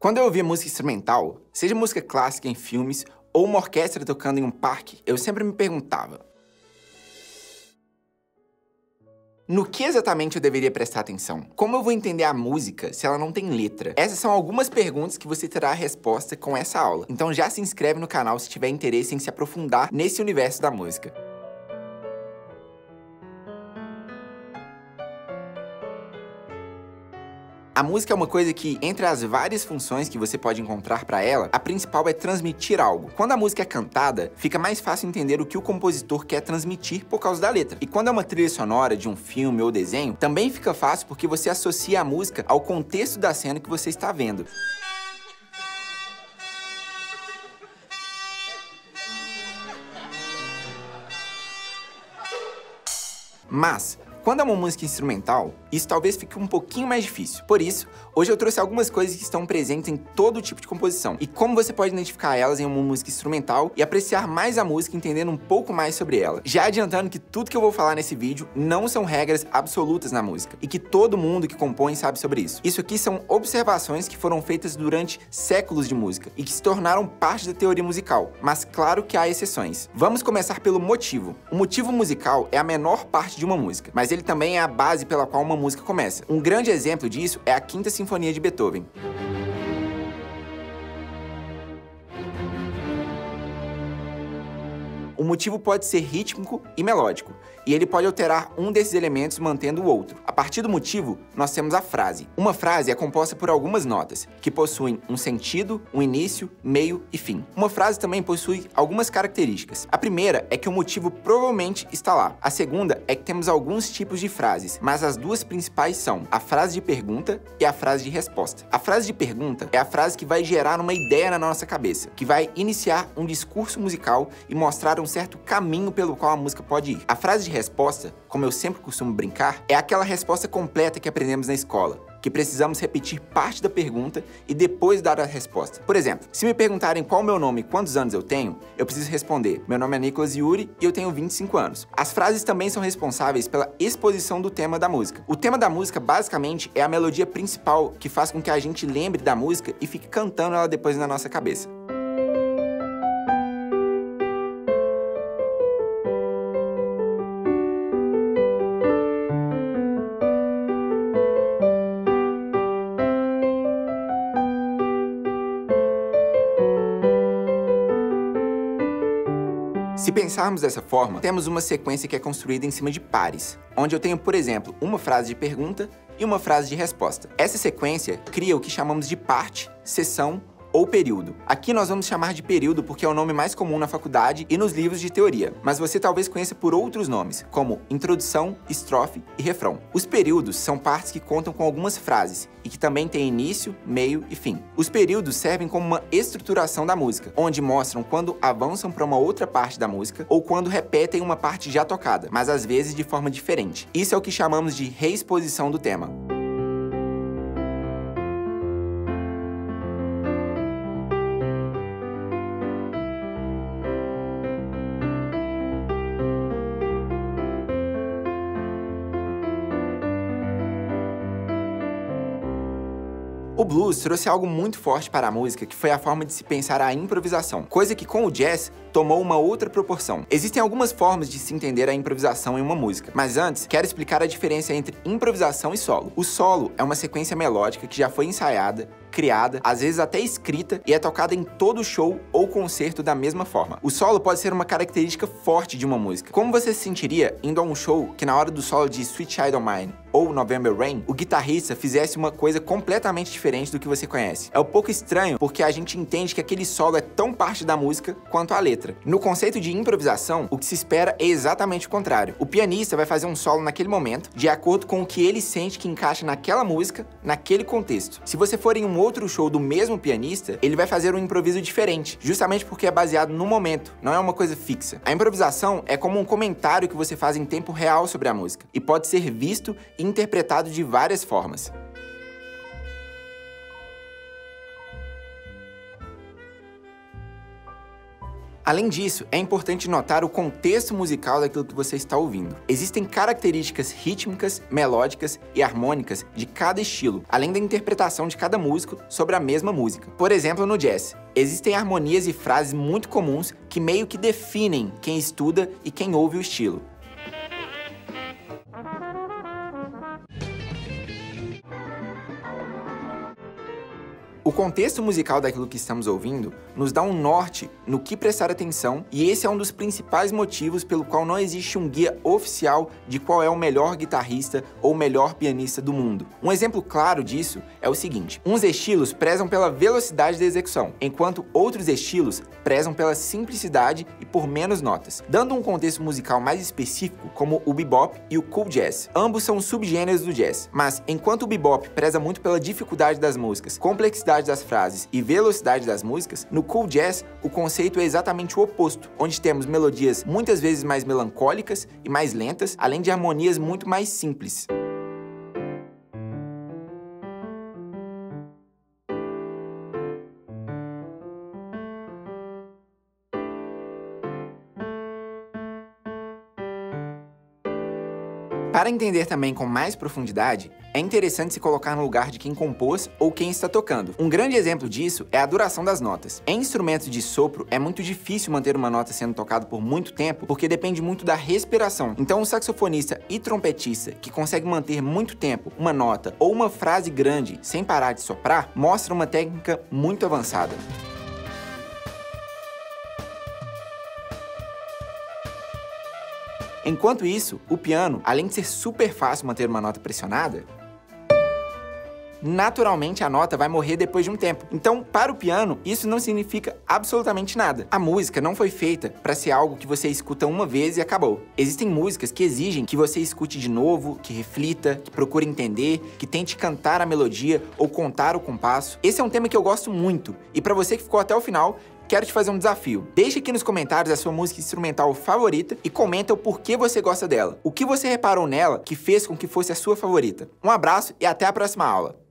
Quando eu ouvia música instrumental, seja música clássica em filmes ou uma orquestra tocando em um parque, eu sempre me perguntava: No que exatamente eu deveria prestar atenção? Como eu vou entender a música se ela não tem letra? Essas são algumas perguntas que você terá a resposta com essa aula. Então já se inscreve no canal se tiver interesse em se aprofundar nesse universo da música. A música é uma coisa que, entre as várias funções que você pode encontrar para ela, a principal é transmitir algo. Quando a música é cantada, fica mais fácil entender o que o compositor quer transmitir por causa da letra. E quando é uma trilha sonora de um filme ou desenho, também fica fácil porque você associa a música ao contexto da cena que você está vendo. Mas, quando é uma música instrumental, isso talvez fique um pouquinho mais difícil. Por isso, hoje eu trouxe algumas coisas que estão presentes em todo tipo de composição e como você pode identificar elas em uma música instrumental e apreciar mais a música entendendo um pouco mais sobre ela. Já adiantando que tudo que eu vou falar nesse vídeo não são regras absolutas na música e que todo mundo que compõe sabe sobre isso. Isso aqui são observações que foram feitas durante séculos de música e que se tornaram parte da teoria musical, mas claro que há exceções. Vamos começar pelo motivo. O motivo musical é a menor parte de uma música, mas ele também é a base pela qual uma música começa. Um grande exemplo disso é a Quinta Sinfonia de Beethoven. O motivo pode ser rítmico e melódico, e ele pode alterar um desses elementos mantendo o outro. A partir do motivo, nós temos a frase. Uma frase é composta por algumas notas, que possuem um sentido, um início, meio e fim. Uma frase também possui algumas características. A primeira é que o motivo provavelmente está lá. A segunda é que temos alguns tipos de frases, mas as duas principais são a frase de pergunta e a frase de resposta. A frase de pergunta é a frase que vai gerar uma ideia na nossa cabeça, que vai iniciar um discurso musical e mostrar um certo caminho pelo qual a música pode ir. A frase de resposta, como eu sempre costumo brincar, é aquela resposta completa que aprendemos na escola, que precisamos repetir parte da pergunta e depois dar a resposta. Por exemplo, se me perguntarem qual o meu nome e quantos anos eu tenho, eu preciso responder: meu nome é Nicolas Yuri e eu tenho 25 anos. As frases também são responsáveis pela exposição do tema da música. O tema da música, basicamente, é a melodia principal que faz com que a gente lembre da música e fique cantando ela depois na nossa cabeça. Se pensarmos dessa forma, temos uma sequência que é construída em cima de pares, onde eu tenho, por exemplo, uma frase de pergunta e uma frase de resposta. Essa sequência cria o que chamamos de parte, seção ou período. Aqui nós vamos chamar de período porque é o nome mais comum na faculdade e nos livros de teoria, mas você talvez conheça por outros nomes, como introdução, estrofe e refrão. Os períodos são partes que contam com algumas frases e que também têm início, meio e fim. Os períodos servem como uma estruturação da música, onde mostram quando avançam para uma outra parte da música ou quando repetem uma parte já tocada, mas às vezes de forma diferente. Isso é o que chamamos de reexposição do tema. O blues trouxe algo muito forte para a música, que foi a forma de se pensar a improvisação, coisa que com o jazz tomou uma outra proporção. Existem algumas formas de se entender a improvisação em uma música, mas antes quero explicar a diferença entre improvisação e solo. O solo é uma sequência melódica que já foi ensaiada, criada, às vezes até escrita, e é tocada em todo show ou concerto da mesma forma. O solo pode ser uma característica forte de uma música. Como você se sentiria indo a um show que na hora do solo de Sweet Child of Mine ou November Rain, o guitarrista fizesse uma coisa completamente diferente do que você conhece. É um pouco estranho porque a gente entende que aquele solo é tão parte da música quanto a letra. No conceito de improvisação, o que se espera é exatamente o contrário. O pianista vai fazer um solo naquele momento, de acordo com o que ele sente que encaixa naquela música, naquele contexto. Se você for em um outro show do mesmo pianista, ele vai fazer um improviso diferente, justamente porque é baseado no momento, não é uma coisa fixa. A improvisação é como um comentário que você faz em tempo real sobre a música e pode ser visto e interpretado de várias formas. Além disso, é importante notar o contexto musical daquilo que você está ouvindo. Existem características rítmicas, melódicas e harmônicas de cada estilo, além da interpretação de cada músico sobre a mesma música. Por exemplo, no jazz, existem harmonias e frases muito comuns que meio que definem quem estuda e quem ouve o estilo. O contexto musical daquilo que estamos ouvindo nos dá um norte no que prestar atenção, e esse é um dos principais motivos pelo qual não existe um guia oficial de qual é o melhor guitarrista ou melhor pianista do mundo. Um exemplo claro disso é o seguinte: uns estilos prezam pela velocidade da execução, enquanto outros estilos prezam pela simplicidade e por menos notas, dando um contexto musical mais específico, como o bebop e o cool jazz. Ambos são subgêneros do jazz, mas enquanto o bebop preza muito pela dificuldade das músicas, complexidade complexidade das frases e velocidade das músicas, no cool jazz o conceito é exatamente o oposto, onde temos melodias muitas vezes mais melancólicas e mais lentas, além de harmonias muito mais simples. Para entender também com mais profundidade, é interessante se colocar no lugar de quem compôs ou quem está tocando. Um grande exemplo disso é a duração das notas. Em instrumentos de sopro, é muito difícil manter uma nota sendo tocada por muito tempo, porque depende muito da respiração. Então, um saxofonista e trompetista que consegue manter muito tempo uma nota ou uma frase grande sem parar de soprar, mostra uma técnica muito avançada. Enquanto isso, o piano, além de ser super fácil manter uma nota pressionada, naturalmente a nota vai morrer depois de um tempo. Então, para o piano, isso não significa absolutamente nada. A música não foi feita para ser algo que você escuta uma vez e acabou. Existem músicas que exigem que você escute de novo, que reflita, que procure entender, que tente cantar a melodia ou contar o compasso. Esse é um tema que eu gosto muito, e para você que ficou até o final, quero te fazer um desafio. Deixe aqui nos comentários a sua música instrumental favorita e comenta o porquê você gosta dela. O que você reparou nela que fez com que fosse a sua favorita. Um abraço e até a próxima aula.